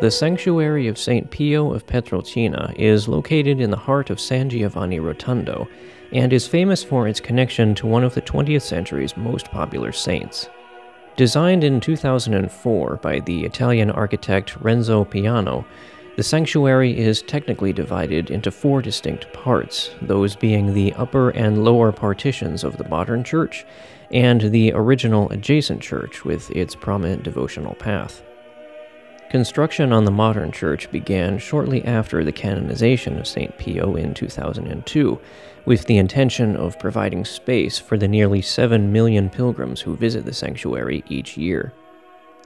The sanctuary of St. Pio of Pietrelcina is located in the heart of San Giovanni Rotondo and is famous for its connection to one of the 20th century's most popular saints. Designed in 2004 by the Italian architect Renzo Piano, the sanctuary is technically divided into four distinct parts, those being the upper and lower partitions of the modern church and the original adjacent church with its prominent devotional path. Construction on the modern church began shortly after the canonization of St. Pio in 2002, with the intention of providing space for the nearly 7 million pilgrims who visit the sanctuary each year.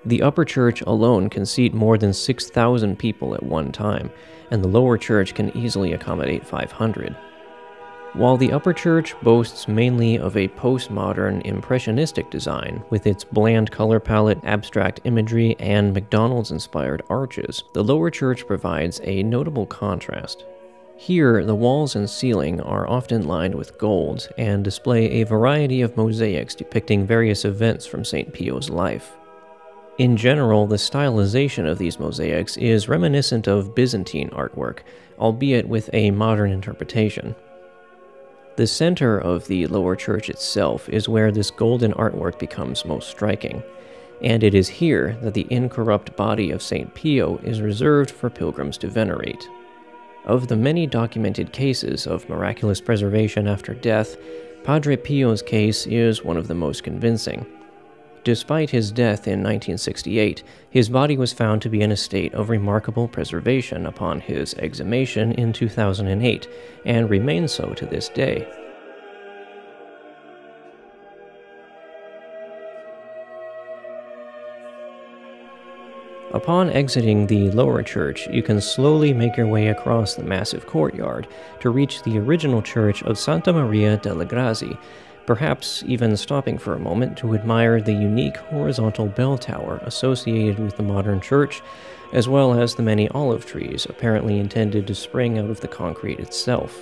The upper church alone can seat more than 6,000 people at one time, and the lower church can easily accommodate 500. While the upper church boasts mainly of a postmodern impressionistic design, with its bland color palette, abstract imagery, and McDonald's inspired arches, the lower church provides a notable contrast. Here, the walls and ceiling are often lined with gold and display a variety of mosaics depicting various events from St. Pio's life. In general, the stylization of these mosaics is reminiscent of Byzantine artwork, albeit with a modern interpretation. The center of the lower church itself is where this golden artwork becomes most striking, and it is here that the incorrupt body of St. Pio is reserved for pilgrims to venerate. Of the many documented cases of miraculous preservation after death, Padre Pio's case is one of the most convincing. Despite his death in 1968, his body was found to be in a state of remarkable preservation upon his exhumation in 2008, and remains so to this day. Upon exiting the lower church, you can slowly make your way across the massive courtyard to reach the original church of Santa Maria delle Grazie, perhaps even stopping for a moment to admire the unique horizontal bell tower associated with the modern church, as well as the many olive trees apparently intended to spring out of the concrete itself.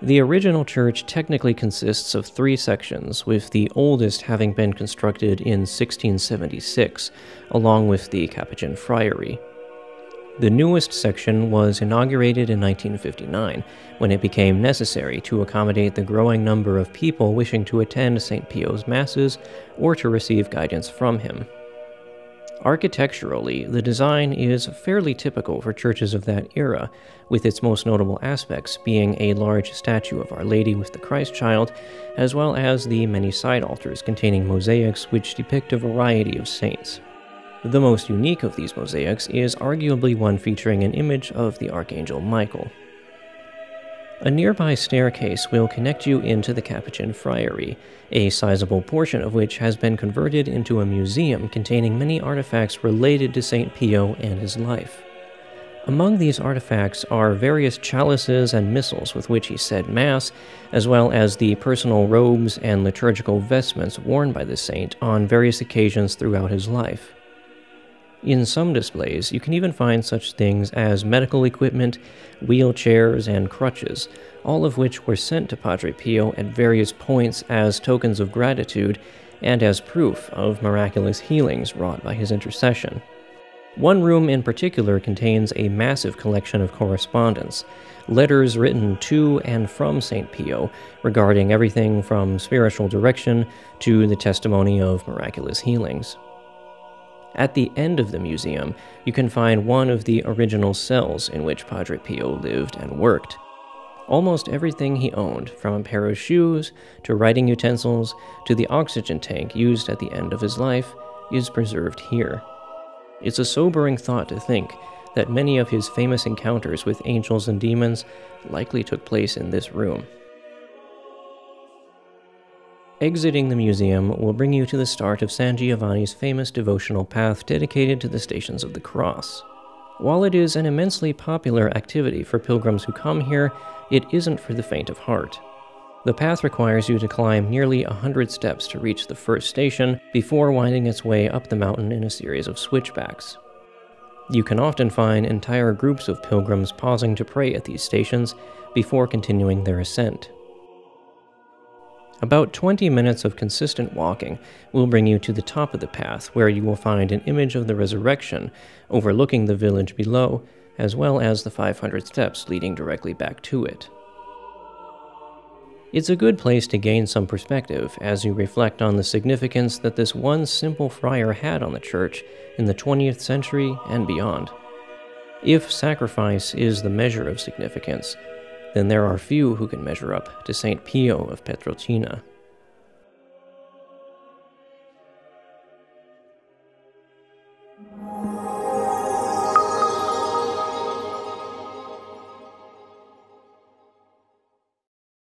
The original church technically consists of three sections, with the oldest having been constructed in 1676, along with the Capuchin Friary. The newest section was inaugurated in 1959 when it became necessary to accommodate the growing number of people wishing to attend St. Pio's Masses or to receive guidance from him. Architecturally, the design is fairly typical for churches of that era, with its most notable aspects being a large statue of Our Lady with the Christ child, as well as the many side altars containing mosaics which depict a variety of saints. The most unique of these mosaics is arguably one featuring an image of the Archangel Michael. A nearby staircase will connect you into the Capuchin Friary, a sizable portion of which has been converted into a museum containing many artifacts related to St. Pio and his life. Among these artifacts are various chalices and missals with which he said Mass, as well as the personal robes and liturgical vestments worn by the saint on various occasions throughout his life. In some displays, you can even find such things as medical equipment, wheelchairs, and crutches, all of which were sent to Padre Pio at various points as tokens of gratitude and as proof of miraculous healings wrought by his intercession. One room in particular contains a massive collection of correspondence, letters written to and from St. Pio regarding everything from spiritual direction to the testimony of miraculous healings. At the end of the museum, you can find one of the original cells in which Padre Pio lived and worked. Almost everything he owned, from a pair of shoes to writing utensils to the oxygen tank used at the end of his life, is preserved here. It's a sobering thought to think that many of his famous encounters with angels and demons likely took place in this room. Exiting the museum will bring you to the start of San Giovanni's famous devotional path dedicated to the Stations of the Cross. While it is an immensely popular activity for pilgrims who come here, it isn't for the faint of heart. The path requires you to climb nearly a hundred steps to reach the first station before winding its way up the mountain in a series of switchbacks. You can often find entire groups of pilgrims pausing to pray at these stations before continuing their ascent. About 20 minutes of consistent walking will bring you to the top of the path, where you will find an image of the resurrection overlooking the village below, as well as the 500 steps leading directly back to it. It's a good place to gain some perspective as you reflect on the significance that this one simple friar had on the church in the 20th century and beyond. If sacrifice is the measure of significance, then there are few who can measure up to St. Pio of Pietrelcina.